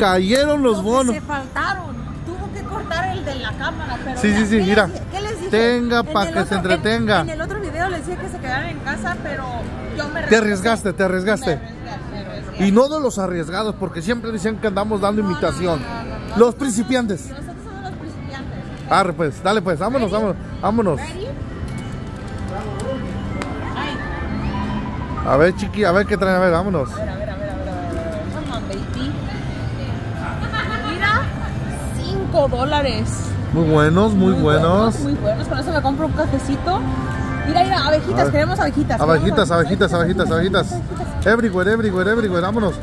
Cayeron los bonos. Se faltaron. Tuvo que cortar el de la cámara. Pero Sí, ya, sí, sí, ¿qué les mira. dije? ¿Qué les dije? Tenga En pa' el que se otro- entretenga. En, el otro video les dije que se quedaran en casa, pero yo me Te arriesgaste, te arriesgaste. Me arriesgué, me arriesgué. Y no de los arriesgados, porque siempre dicen que andamos dando No, no, imitación. no, no, no. Los principiantes. Nosotros somos los principiantes. Arre, pues, dale, pues, vámonos, vámonos, vámonos. A ver, chiqui, a ver qué traen, a ver, vámonos. a ver, a ver, 5 dólares. Muy buenos, muy buenos. Muy buenos. Con eso me compro un cafecito. Mira, mira, abejitas, queremos abejitas. Abejitas, abejitas, abejitas, abejitas. Everywhere, everywhere, everywhere, vámonos.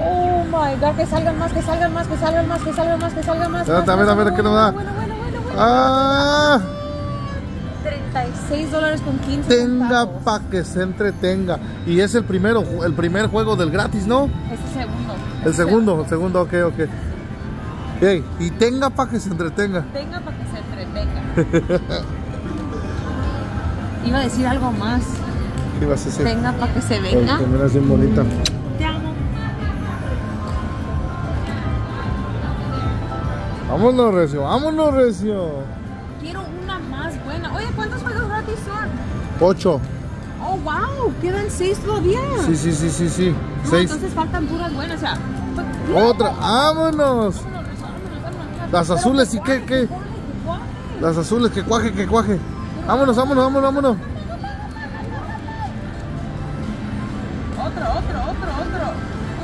Oh my god, que salgan más, que salgan más, que salgan más, que salgan más, que salgan más. A ver, a ver, ¿qué nos da? Bueno, bueno, bueno, bueno. Ah, 36 dólares con 15 tenga centavos. pa' que se entretenga. Y es el primero, el primer juego del gratis, ¿no? Es el segundo. El segundo, el segundo, ok, ok. Y tenga pa' que se entretenga. Tenga para que se entretenga. Iba a decir algo más. ¿Qué ibas a decir? Tenga para que se venga. miras bien bonita. Te amo. Vámonos, Recio, vámonos, Recio. Quiero una más buena. Oye, ¿cuántos juegos gratis son? Ocho. Oh, wow. Quedan 6 todavía. Sí, sí, sí, sí, sí. No, Seis. entonces faltan puras buenas. O sea, Otra. Vámonos. Las azules, ¿y qué, qué? Las azules, que cuaje, que cuaje. Vámonos, vámonos, vámonos, vámonos. Otro, otro, otro, otro.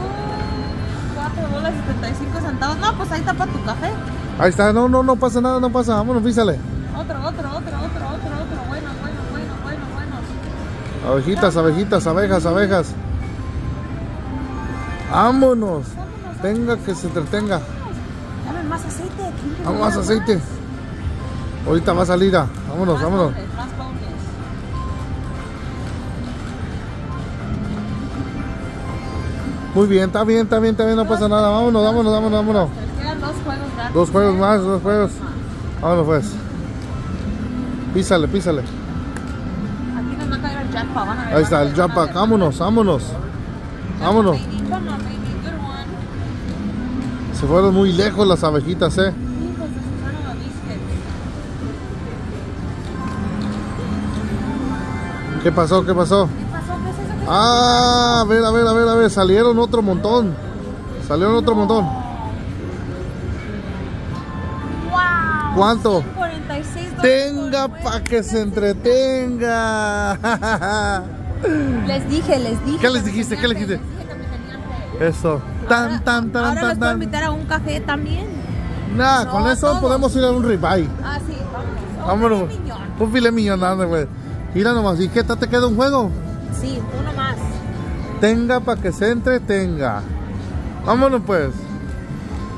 Uh, 4 dólares 75 centavos. No, pues ahí está para tu café. Ahí está, no, no, no pasa nada, no pasa. Vámonos, písale. Otro, otro, otro, otro, otro, otro. Bueno, bueno, bueno, bueno, bueno. Abejitas, abejitas, abejas, abejas. Vámonos. Tenga que se entretenga. Dame más aceite. Vamos, más aceite. Ahorita va a salir. ah. Vámonos, Más vámonos. más. Muy bien, está bien, está bien, está bien, no pasa nada. Vámonos, vámonos, vámonos, vámonos. Quedan dos juegos gratis. Dos juegos más, dos juegos. Vámonos pues. Písale, písale. Aquí nos va a caer el jackpot. Van a ver, Ahí está, el jackpot. Vámonos, vámonos. Vámonos. Se fueron muy lejos las abejitas, eh. ¿Qué pasó? ¿Qué pasó? ¿Qué pasó? ¿Qué es eso? ¿Qué es Ah, a ver, a ver, a ver, a ver. Salieron otro montón. Salieron otro montón. ¡Wow! ¿Cuánto? 46 dólares. Tenga por pa' nueve. que se entretenga. Les dije, les dije. ¿Qué les dijiste? ¿Qué les dijiste? Eso. Tan, tan, tan, Ahora tan, les puedo tan. invitar a un café también. Nah, No, con eso todos. podemos ir a un ribeye. Ah, sí, vámonos. Vámonos. Un miñón. Un filet millón, güey. Mira nomás, ¿y qué tal te queda un juego? Sí, uno más. Tenga para que se entretenga. Vámonos pues.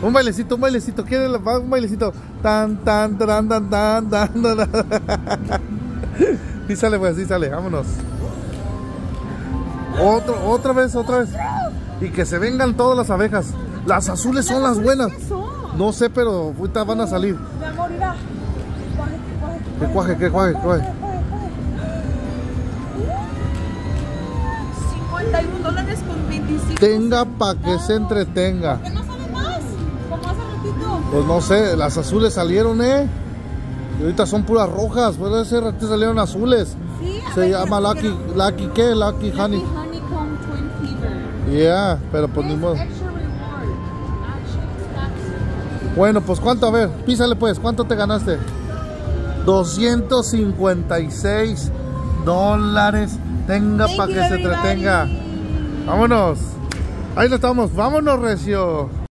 Un bailecito, un bailecito. ¿Quiere la- un bailecito? Tan, tan, tan, tan, tan, tan, tan. Sí sale pues, sí sale, vámonos. Otro, otra vez, otra vez. Y que se vengan todas las abejas. Las azules son las buenas. No sé, pero ahorita van a salir. Mi amor, mira. Que cuaje, que cuaje, que cuaje. 51 dólares con 25. Tenga para que se entretenga. ¿Por qué no sale más? Como hace ratito. Pues no sé, las azules salieron, ¿eh? Y ahorita son puras rojas, pues ese ratito salieron azules. Sí, Se llama pero- Lucky, Lucky ¿qué? Lucky Honey. Yeah, pero pues ni modo. Bueno, pues cuánto, a ver, písale pues, ¿cuánto te ganaste? 256 dólares. Tenga para que se entretenga. Vámonos. Ahí lo estamos, vámonos, Recio.